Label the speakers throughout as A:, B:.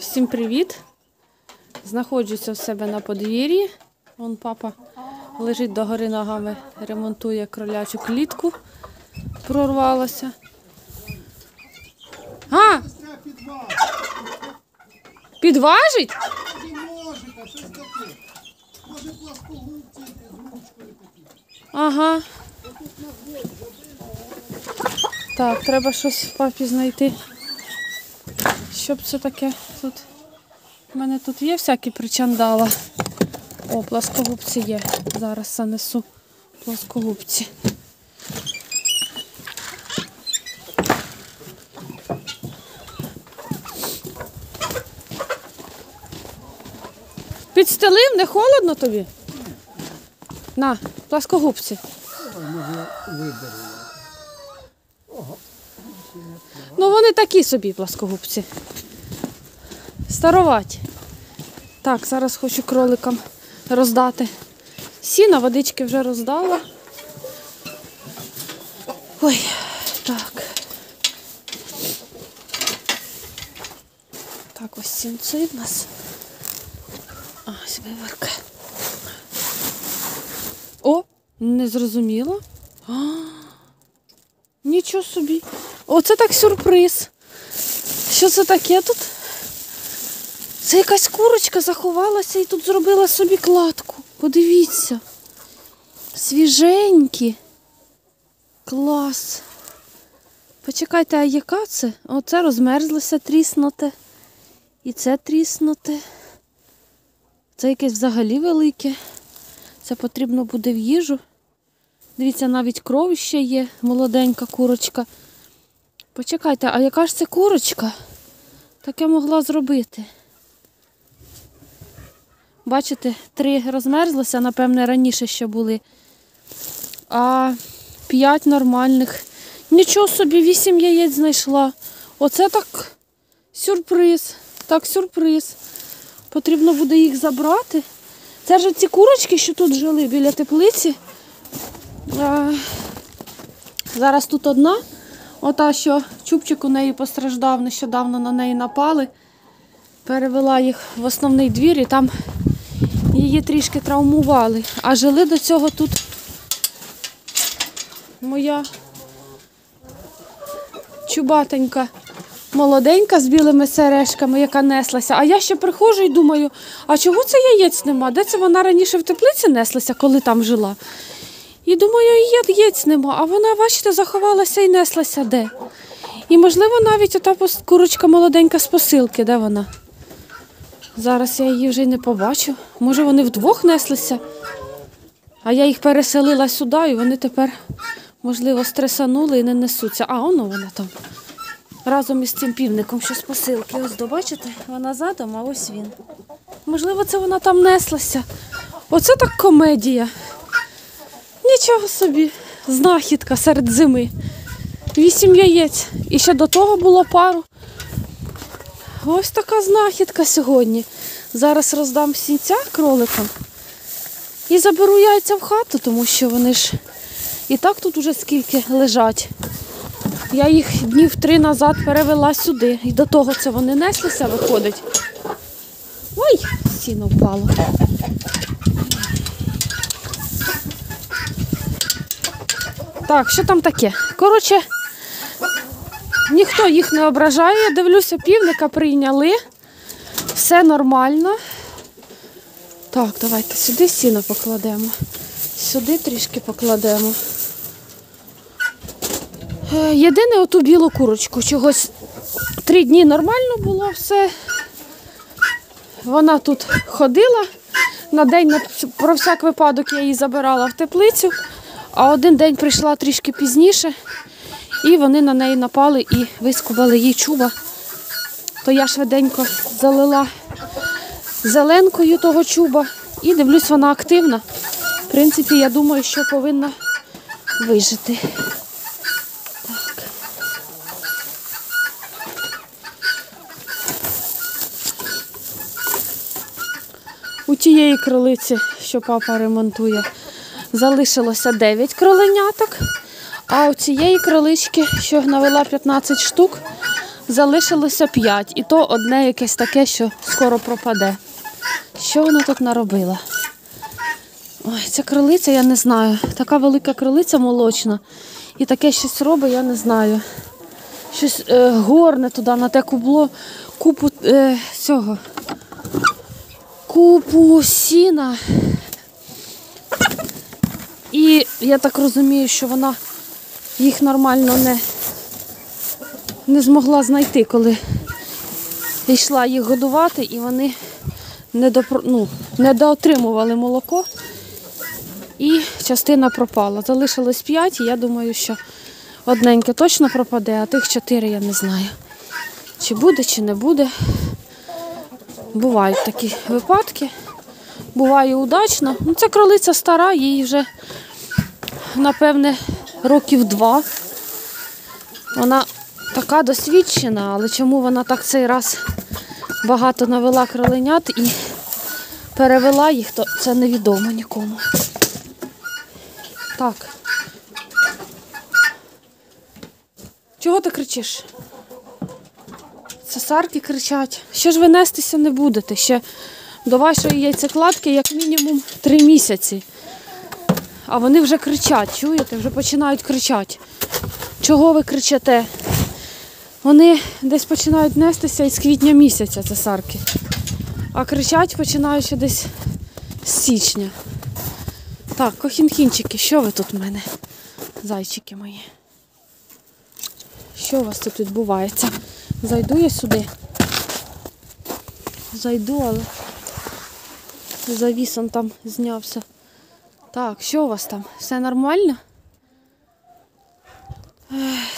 A: Всім привіт! Знаходжуся в себе на подвір'ї. Вон папа лежить догори ногами, ремонтує кролячу клітку. Прорвалася. А! Підважить? Ага. Так, треба щось папі знайти. Щоб це таке тут. У мене тут є всякі причандала. О, пласкогубці є. Зараз занесу пласкогубці. Підстелив, не холодно тобі? На, пласкогубці. Ну вони такі собі пласкогубці. Староваті. Так, зараз хочу кроликам роздати. Сіна, водички вже роздала. Ой, так. Так, ось сінци в нас. Ось виварка. О, не зрозуміло. А, Нічого собі. Оце так сюрприз. Що це таке тут? Це якась курочка заховалася і тут зробила собі кладку. Подивіться. Свіженькі. Клас. Почекайте, а яка це? Оце розмерзлося тріснуте. І це тріснуте. Це якесь взагалі велике. Це потрібно буде в їжу. Дивіться, навіть кров ще є, молоденька курочка. Почекайте, а яка ж це курочка? Таке могла зробити. Бачите, три розмерзлися, напевне, раніше ще були. А п'ять нормальних. Нічого собі, вісім яєць знайшла. Оце так сюрприз. Так, сюрприз. Потрібно буде їх забрати. Це ж ці курочки, що тут жили біля теплиці. А, Зараз тут одна. Ота, що чубчик у неї постраждав, нещодавно на неї напали. Перевела їх в основний двір і там її трішки травмували. А жили до цього тут моя чубатенька, молоденька з білими сережками, яка неслася. А я ще приходжу і думаю, а чого це яєць нема? Де це вона раніше в теплиці неслася, коли там жила? І думаю, яєць нема, а вона, бачите, заховалася і неслася де. І, можливо, навіть ота курочка молоденька з посилки, де вона? Зараз я її вже й не побачу. Може, вони вдвох неслися, а я їх переселила сюди, і вони тепер, можливо, стресанули і не несуться. А, воно вона там. Разом із цим півником, що з посилки. Ось добачите, вона задом, а ось він. Можливо, це вона там неслася. Оце так комедія. Нічого собі, знахідка серед зими. Вісім яєць. І ще до того було пару. Ось така знахідка сьогодні. Зараз роздам сінця кроликам і заберу яйця в хату, тому що вони ж і так тут уже скільки лежать. Я їх днів три назад перевела сюди. І до того це вони неслися, виходить. Ой, сіно впало. Так, що там таке? Коротше, ніхто їх не ображає. Дивлюся, півника прийняли. Все нормально. Так, давайте сюди сіно покладемо. Сюди трішки покладемо. Е, Єдине оту білу курочку. Чогось три дні нормально було все. Вона тут ходила. На день про всяк випадок я її забирала в теплицю, а один день прийшла трішки пізніше, і вони на неї напали і вискубали їй чуба. То я швиденько залила зеленкою того чуба і дивлюсь, вона активна. В принципі, я думаю, що повинна вижити. Так. У тієї кролиці, що папа ремонтує, залишилося 9 кроленяток, а у цієї кролички, що навела 15 штук, залишилося п'ять. І то одне якесь таке, що скоро пропаде. Що вона тут наробила? Ой, ця кролиця, я не знаю. Така велика кролиця молочна. І таке щось робить, я не знаю. Щось е, горне туди на те кубло, купу е, цього. Купу сіна. І я так розумію, що вона їх нормально не, не змогла знайти, коли йшла їх годувати, і вони не, допро, ну, не молоко. І частина пропала. Залишилось 5, і я думаю, що одненьке точно пропаде, а тих 4 я не знаю. Чи буде, чи не буде. Бувають такі випадки. Буває удачно. Ну, це кролиця стара, їй вже, напевне, років два. Вона така досвідчена, але чому вона так цей раз багато навела кроленят і перевела їх, то це невідомо нікому. Так. Чого ти кричиш? Цесарки кричать. Ще ж ви нестися не будете. Ще до вашої яйцекладки як мінімум три місяці. А вони вже кричать, чуєте? Вже починають кричати. Чого ви кричите? Вони десь починають нестися із квітня місяця цесарки. А кричать починають ще десь з січня. Так, кохінхінчики, що ви тут в мене? Зайчики мої. Що у вас тут відбувається? Зайду я сюди. Зайду, але завіс он там знявся. Так, що у вас там? Все нормально?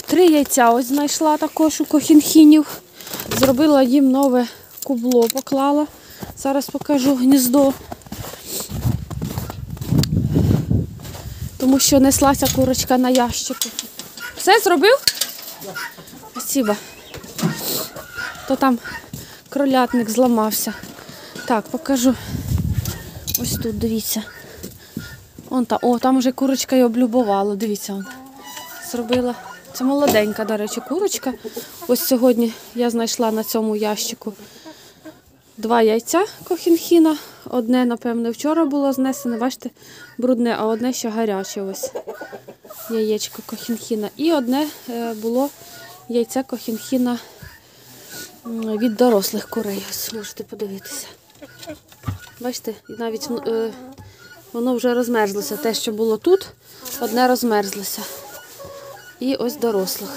A: Три яйця ось знайшла також у кохінхінів. Зробила їм нове кубло, поклала. Зараз покажу гніздо. Тому що неслася курочка на ящику. Все зробив? Спасибо. То там кролятник зламався. Так, покажу. Ось тут, дивіться. Вон та, о, там вже курочка і облюбувала. Дивіться, зробила. Це молоденька, до речі, курочка. Ось сьогодні я знайшла на цьому ящику два яйця кохінхіна. Одне, напевне, вчора було знесене, бачите, брудне, а одне ще гаряче. Ось яєчко кохінхіна. І одне е, було яйце кохінхіна від дорослих курей. Ось можете подивитися. Бачите, навіть е, воно вже розмерзлося. Те, що було тут, одне розмерзлося. І ось дорослих.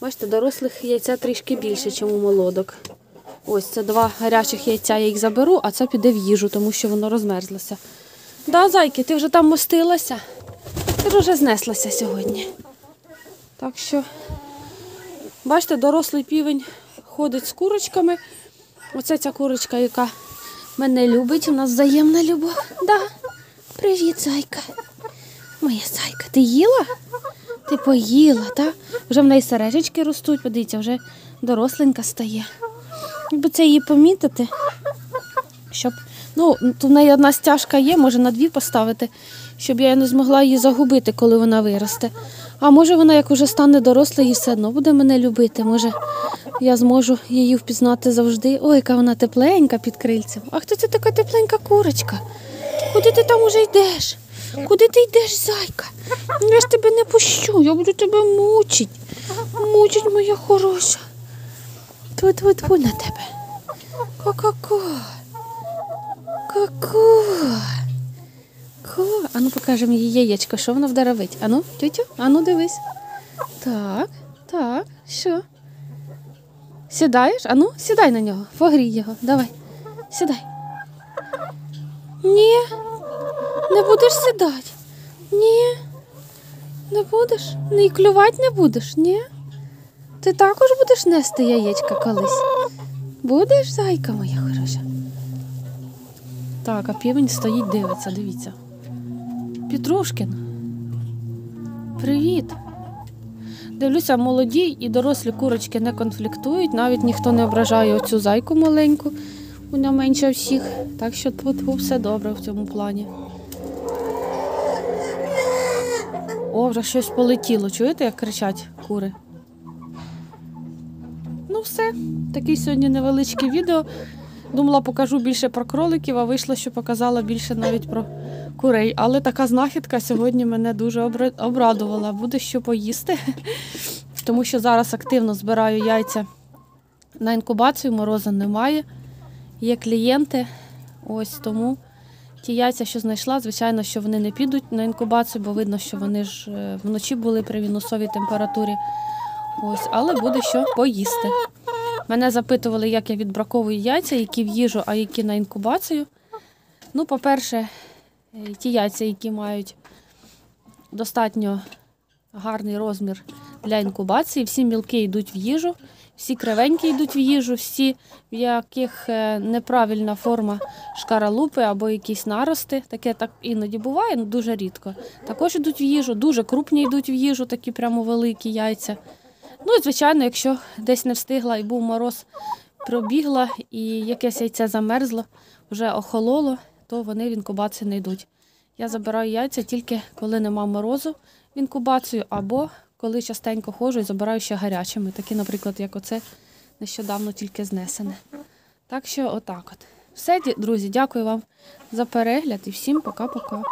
A: Бачите, дорослих яйця трішки більше, ніж у молодок. Ось це два гарячих яйця, я їх заберу, а це піде в їжу, тому що воно розмерзлося. Да, зайки, ти вже там мостилася? Ти вже знеслася сьогодні. Так що, бачите, дорослий півень ходить з курочками. Оце ця курочка, яка мене любить. У нас взаємна любов. Да. Привіт, зайка. Моя зайка, ти їла? Ти поїла, так? Вже в неї сережечки ростуть, подивіться, вже доросленька стає. Якби це її помітити, щоб. Ну, то в неї одна стяжка є, може на дві поставити, щоб я не змогла її загубити, коли вона виросте. А може вона, як уже стане дорослою, і все одно буде мене любити. Може, я зможу її впізнати завжди. Ой, яка вона тепленька під крильцем. А хто це така тепленька курочка? Куди ти там уже йдеш? Куди ти йдеш, зайка? Я ж тебе не пущу, я буду тебе мучить. Мучить моя хороша. Тьфу-тьфу-тьфу на тебе. Ко-ко-ко. Ко-ко. Ко. Ану покажемо їй яєчко, що воно вдаровить. Ану, тютю, ану дивись. Так, так, що? Сідаєш? Ану, сідай на нього, погрій його. Давай. Сідай. Ні, не будеш сідати. Ні. Не будеш? Не клювати не будеш, ні? Ти також будеш нести яєчка колись? Будеш, зайка моя хороша? Так, а півень стоїть, дивиться, дивіться. Петрушкін. Привіт. Дивлюся, молоді і дорослі курочки не конфліктують, навіть ніхто не ображає оцю зайку маленьку, вона менша всіх. Так що тут все добре в цьому плані. О, вже щось полетіло. Чуєте, як кричать кури? Ну, все. Такий сьогодні невеличке відео. Думала, покажу більше про кроликів, а вийшло, що показала більше навіть про курей. Але така знахідка сьогодні мене дуже обрадувала. Буде що поїсти, тому що зараз активно збираю яйця на інкубацію, мороза немає. Є клієнти, ось тому ті яйця, що знайшла, звичайно, що вони не підуть на інкубацію, бо видно, що вони ж е, вночі були при мінусовій температурі. Ось, але буде що поїсти. Мене запитували, як я відбраковую яйця, які в їжу, а які на інкубацію. Ну, по-перше, е, ті яйця, які мають достатньо гарний розмір для інкубації, всі мілки йдуть в їжу, всі кривенькі йдуть в їжу, всі, в яких е, неправильна форма шкаралупи або якісь нарости. Таке так іноді буває, але дуже рідко. Також йдуть в їжу, дуже крупні йдуть в їжу, такі прямо великі яйця. Ну і звичайно, якщо десь не встигла і був мороз, пробігла і якесь яйце замерзло, вже охололо, то вони в інкубацію не йдуть. Я забираю яйця тільки коли нема морозу в інкубацію, або коли частенько ходжу і забираю ще гарячими. Такі, наприклад, як оце нещодавно тільки знесене. Так що, отак от. Все, друзі, дякую вам за перегляд і всім пока-пока.